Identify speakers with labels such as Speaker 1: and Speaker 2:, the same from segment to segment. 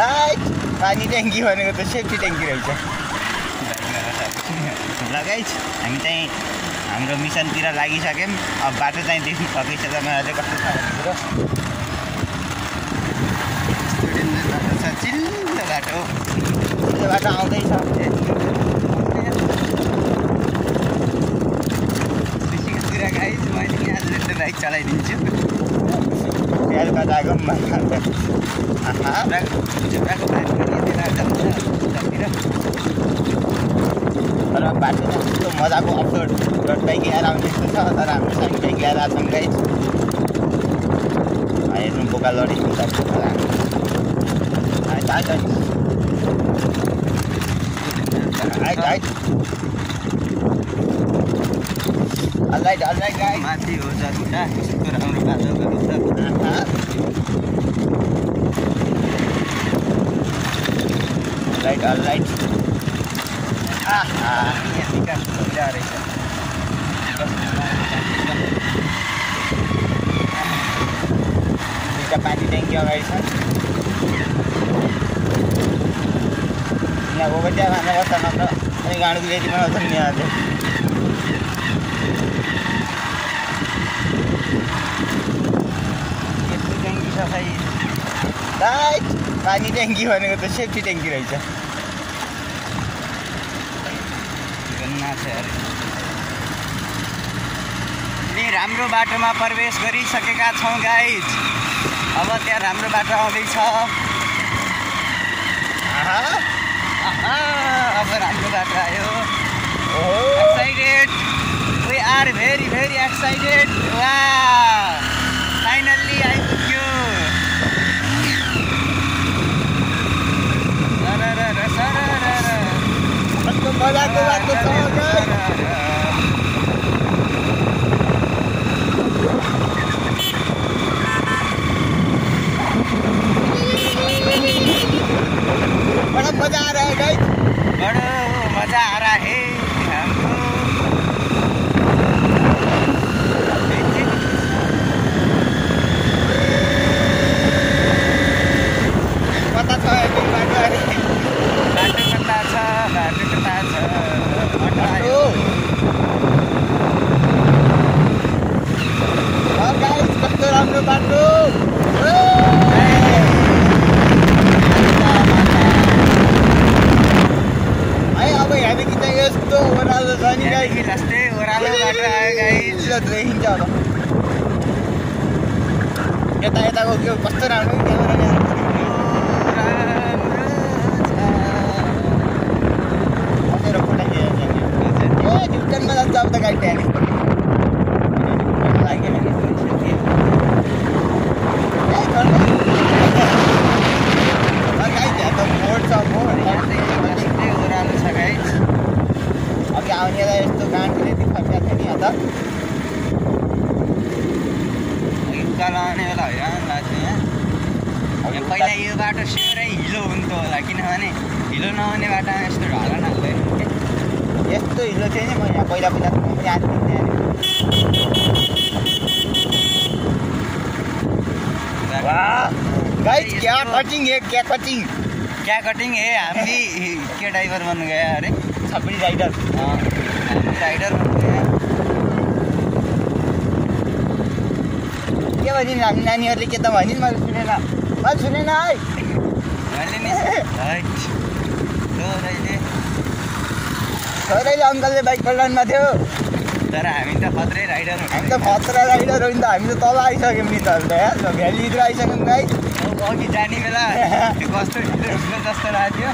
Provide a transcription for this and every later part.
Speaker 1: Right पानी ट्याङ्की भनेको त सेफ्टी ट्याङ्की रहेछ लगाइ हामी चाहिँ हाम्रो मिसनतिर लागिसक्यौँ अब बाटो चाहिँ देख्नु सकेछ तपाईँहरूले कस्तो छ बाटो छ चिल्लो बाटो चिल्लो बाटो आउँदैछ गाइज मैले आज बाइक चलाइदिन्छु बेलुका गएको पनि आहा झुक्राको बाटो पनि यति राख्दा हुन्छ उतातिर तर बाटो चाहिँ कस्तो मजाको अफरोड रोड बाइक ल्याएर आउने जस्तो छ तर हाम्रो साइड बाइक ल्याएर आएको छौँ गाइज हेर्नु बोका लडी उता आइट आइट आइट आइट आइट अलराइट अलराइट गाइज
Speaker 2: माथि हो जता यस्तो राम्रो
Speaker 1: आहा
Speaker 2: विकास भइरहेको रहेछ
Speaker 1: दुईवटा पानी ट्याङ्की अगाडि छ यहाँ गएको त्यहाँ खाना बस्दा नत्र गाडीको रेडीमा नत्र नि यहाँ चाहिँ
Speaker 2: यस्तो ट्याङ्की खै
Speaker 1: पानी ट्याङ्की भनेको त सेफ्टी ट्याङ्की रहेछ
Speaker 2: अनि राम्रो बाटोमा प्रवेश गरिसकेका छौँ गाइज अब त्यहाँ राम्रो बाटो आउँदैछ अब राम्रो बाटो आयो excited we are very very excited वा फाइनल्ली आइपुग्यो सररर, सररर,
Speaker 1: कस्तो मजाको बाटो छ guys। बडा मजा आ रहा है गाइस
Speaker 2: बडो मजा आ रहा है हमको
Speaker 1: कता छ यो बाटो अहिले?
Speaker 2: बाटो कता छ बाटो कता छ बाटो आयो
Speaker 1: बाटो अ गाइस कस्तो राम्रो बाटो ओ! है अब हेर्नु कि चाहिँ यस्तो ओह्रालो छ नि गाइस
Speaker 2: यहाँदेखि जस्तै ओह्रालो बाटो आयो गाइज
Speaker 1: इज्जत देखिन्छ अब यता यताको के कस्तो राम्रो क्यामेरा बसेर फोटो खिच्यो ए ढुक्कनमा जान्छ अब त गाडी त्यहाँनिर लाग्यो भने ए गर्नु। अ, गाइस, यहाँ त मोड छ मोड
Speaker 2: ओह्रालो छ गाइज
Speaker 1: अघि आउनेलाई यस्तो गाँठले देखाएको थियो नि यहाँ त
Speaker 2: उकालो आउने बेला हैरान लाग्छ यहाँ यहाँ पहिला यो बाटो सिउरै हिलो हुन्थ्यो होला किनभने हिलो नहुने बाटोमा यस्तो ढल नहुँदैन
Speaker 1: यस्तो हिलो थियो नि म यहाँ पहिला पहिला त्यहाँनिर गाइस क्या कटिङ है क्या कटिङ
Speaker 2: क्या कटिङ हे हामी के ड्राइभर बन्नु गयो अरे?
Speaker 1: छपरी राइडर
Speaker 2: राइडर
Speaker 1: भनिन् हामी नानीहरूले के त भनिन् मैले सुनेन मैले सुनेन है
Speaker 2: मैले नि हैट, लो रहिले.
Speaker 1: छोराले अङ्कलले बाइक पल्टाउनुमा थियो
Speaker 2: तर हामी त खत्रै राइडर
Speaker 1: हामी त खतरा राइडर हो नि त हामी त तल आइसक्यौँ नि त अन्त भ्यालीतिर आइसक्यौँ गाइस
Speaker 2: अघि जाने बेला कस्तो ढिलो जस्तो लाग्थ्यो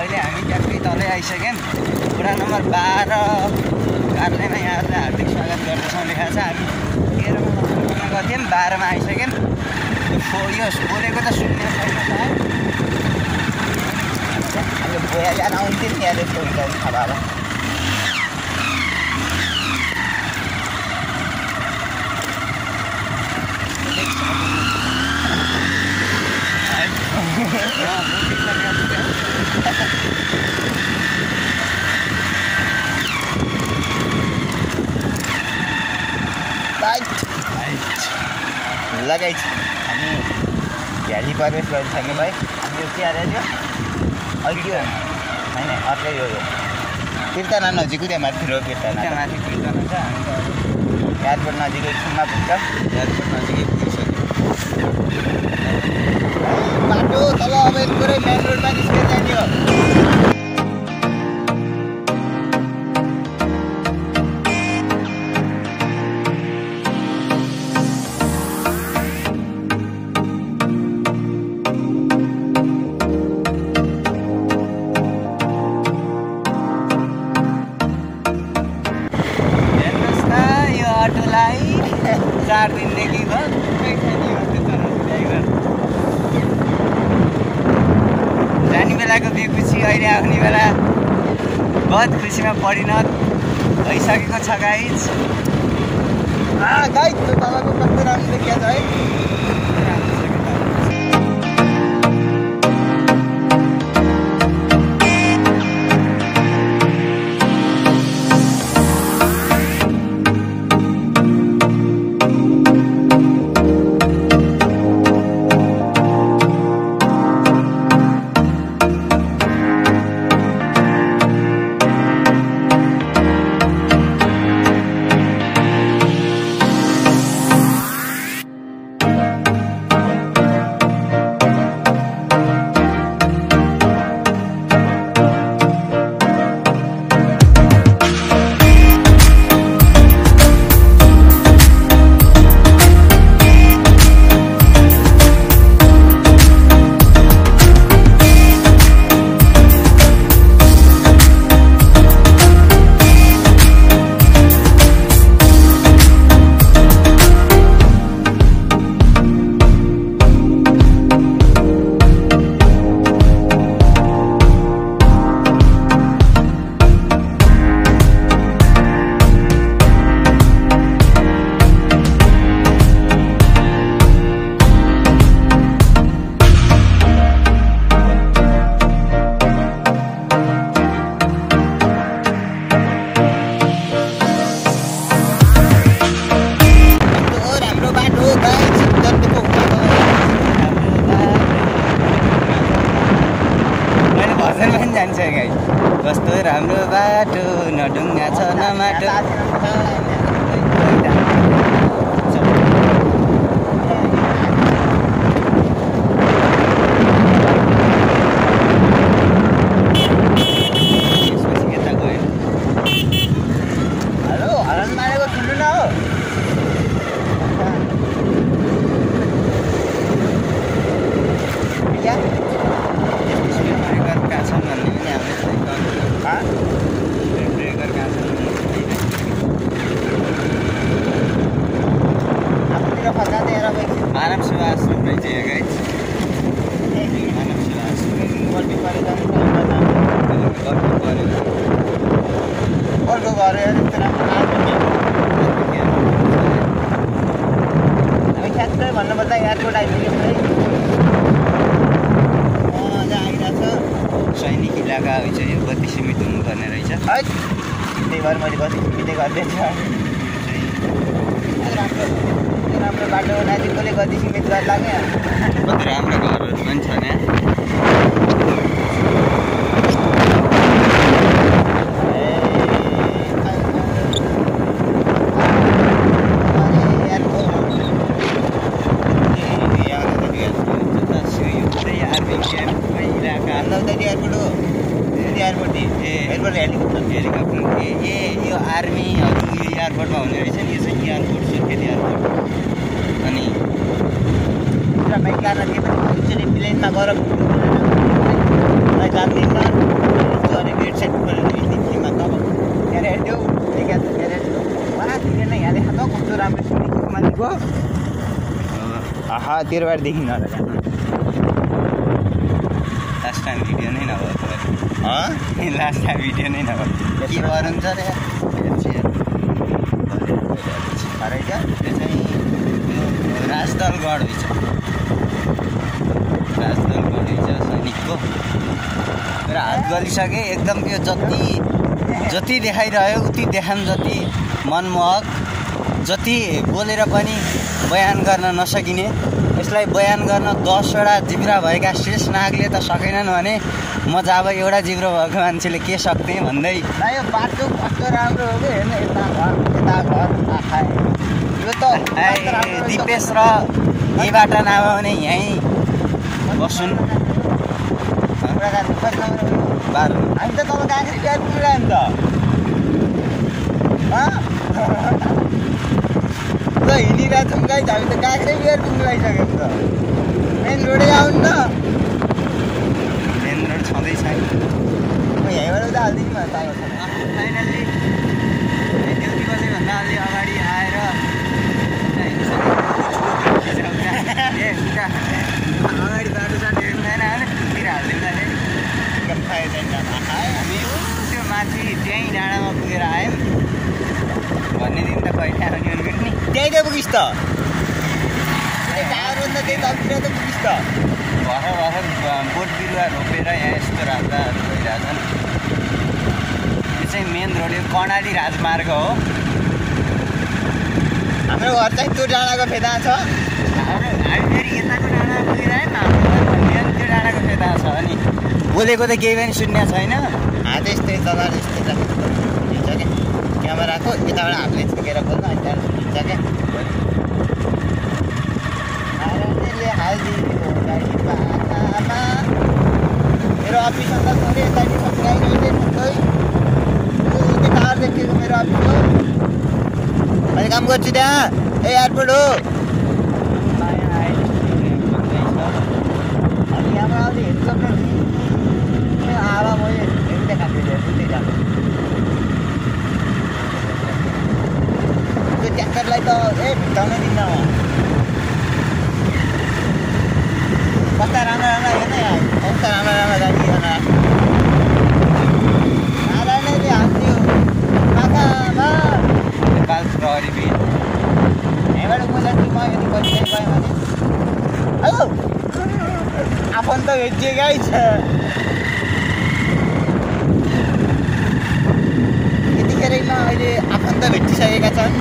Speaker 2: अहिले हामी ट्याक्कै तलै आइसक्यौँ कुरा नम्बर बाह्र कार्यालयमा यहाँहरूलाई हार्दिक स्वागत गर्दछौँ लेखाएको छ हामी तेह्रमा गएको थियौँ बाह्रमा आइसक्यौँ यो फो यो बोलेको त सुन्ने छैन सायद।
Speaker 1: हामीले बोया ल्याएर आउँथ्यो नि यहाँ यस्तो हुन्छ नि थाहा लगाइ हामी भ्याली प्रवेश गरिसक्यो भाइ? हामी यो अरे त्यो? अहिले के हो? होइन अर्कै हो यो। कीर्तना नजिकै त्यहाँ माथि हो कीर्तना
Speaker 2: माथि कीर्तन छ हामी
Speaker 1: एयरपोर्ट नजिकै छुम्मा पुग्छ
Speaker 2: एयरपोर्ट नजिकै पुगिसक्यो।
Speaker 1: बाटो तल अब पुरै मेन रोडमा निस्केर जाने हो।
Speaker 2: अटोलाई चार दिनदेखि ड्राइभर जाने बेलाको बेखुसी अहिले आउने बेला बहुत खुसीमा परिणत भइसकेको छ गाइज
Speaker 1: त्यो तलको कस्तो राम्रो देखिया छ है हामी ठ्याक्कै भन्नुपर्दा एयरपोर्ट है मजा
Speaker 2: सैनिक इलाका होइ चाहिँ यो गति सीमित हुनुपर्ने रहेछ
Speaker 1: है त्यही भएर मैले कति पिटे गरिदिएछु राम्रो राम्रो बाटो बनाएपछि कसले गति सीमित गर्ला क्या
Speaker 2: कति राम्रो घरहरू पनि छ जता सो यो पुरै आर्मी क्याम्पकै इलाका हेलिकप्टर ए ए यो आर्मीहरू यो एयरपोर्टमा हुने रहेछ नि यो चाहिँ एयरपोर्ट सुर्खेत एयरपोर्ट। अनि
Speaker 1: प्लेनमा गएर जाँदैछ अनि बेड सेट खोलेर निस्किमा तब त्यहाँ हेर्थ्यौ देखा छ त्यहाँ हेर्थ्यौ माथितिर नै यहाँ देखा त कस्तो राम्रो सुनेको मान्छेको आहा तेरोबाट देखिन
Speaker 2: लास्ट टाइम भिडियो नै लास्ट भिडियो नै नभएको के गरुन्छ रे
Speaker 1: रहेछ
Speaker 2: त्यो चाहिँ यो राजदल गढ रहेछ राजदल गढ रहेछ सैनिकको। र हात गलिसके एकदम त्यो जति जति देखाइरह्यो उति देखाम जति मनमोहक। जति बोलेर पनि बयान गर्न नसकिने यसलाई बयान गर्न दसवटा जिब्रा भएका शेष नागले त सकेनन् भने म जब एउटा जिब्रो भएको मान्छेले के सक्थेँ भन्दै
Speaker 1: यो बाटो कस्तो राम्रो हो कि? हेर्नु यता घर यता घर आखा यो त।
Speaker 2: दिपेश र यहीँबाट नभए भने यहीँ बसुन्।
Speaker 1: हामी त तल काँक्री नि त। हिँडिरहेको छौँ गाई हामी त काँक्रै बिहार पुग्नु लागिसक्यो नि त मेन रोडै आउनु न
Speaker 2: मेन रोड छँदैछ
Speaker 1: म यहीँबाट उता। हालिदिनु न तल छ
Speaker 2: फाइनल्ली ड्युटी बसेभन्दा अलि अगाडि आएर अगाडि बाटो साटो भने तिर हालिदिउँदाखेरि हामी त्यो माथि त्यहीँ डाँडामा पुगेर आयौँ। भन्ने दिन त कहिले आउने नि
Speaker 1: त्यहीँ त पुगिस् त। त्यही त पुगिस् त
Speaker 2: भर्खर भर्खर बोट बिरुवा रोपेर यहाँ यस्तो रास्ताहरू भइरहेछन्। यो चाहिँ मेन रोड यो कर्णाली राजमार्ग हो।
Speaker 1: हाम्रो घर चाहिँ त्यो डाँडाको फेदा छ।
Speaker 2: हाम्रो हामी फेरि यताको डाँडा पुगेर आयौँ हाम्रो घर भन्ने अनि त्यो डाँडाको फेदा छ अनि। बोलेको त केही पनि सुन्ने छैन।
Speaker 1: हात यस्तै तल यस्तै राखेको हुन्छ क्या क्यामेराको यताबाट हामीले झुकेर बोल्नु अनि त्यहाँबाट सुनिन्छ क्या नारायणले हालिदियो गाडी बाटामा मेरो अफिस अन्त थोरै यतापट्टि सब्सक्राइब गरिदिए ठुलै त्यो टावर देखिएको मेरो अफिस हो मैले काम गर्छु त्यहाँ ए एयरपोर्ट हो अनि यहाँबाट अझै हेर्नु सक्नुहुन्छ आवा मैले हेर्नु देखाएको थिएँ बुझ्दै जानु त्यो ट्याक्टरलाई त ए भित्ताउनै दिन्न म कस्ता राम्रो राम्रो हेर्न यहाँ कस्ता राम्रो राम्रो गाडी हेर्न नारायणले हान्थ्यो आँखामा
Speaker 2: नेपाल प्रहरी बिल
Speaker 1: यहीँबाट मलाई चाहिँ म यदि कति गएँ भने हेलो आफन्त भेटिएकै छ यतिखेरैमा अहिले आफन्त भेटिसकेका छन्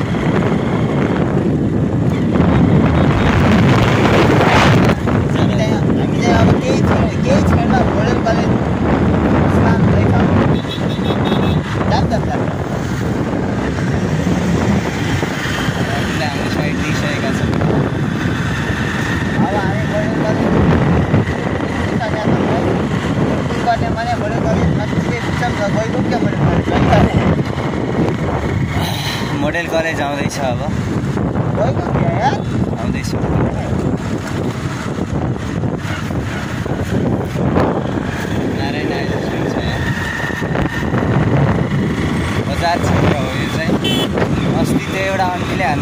Speaker 1: हामी चाहिँ हामी चाहिँ अब केही क्षण केही क्षणमा मोडल कलेज स्नान हुँदैछ जाम जाम जाम
Speaker 2: हामीले हाम्रो साइड दिइसकेका छौँ
Speaker 1: अब हामी मोडल कलेज पुगिसकेका छौँ है पुल गर्ने भने मोडल कलेज नजिकै पुग्छौँ र गइपुग्छ मोडल कलेज
Speaker 2: कलेज आउँदैछ अब। आउँदैछ। बजार क्षेत्र हो यो चाहिँ। अस्ति त्यो एउटा अन्तीले यहाँ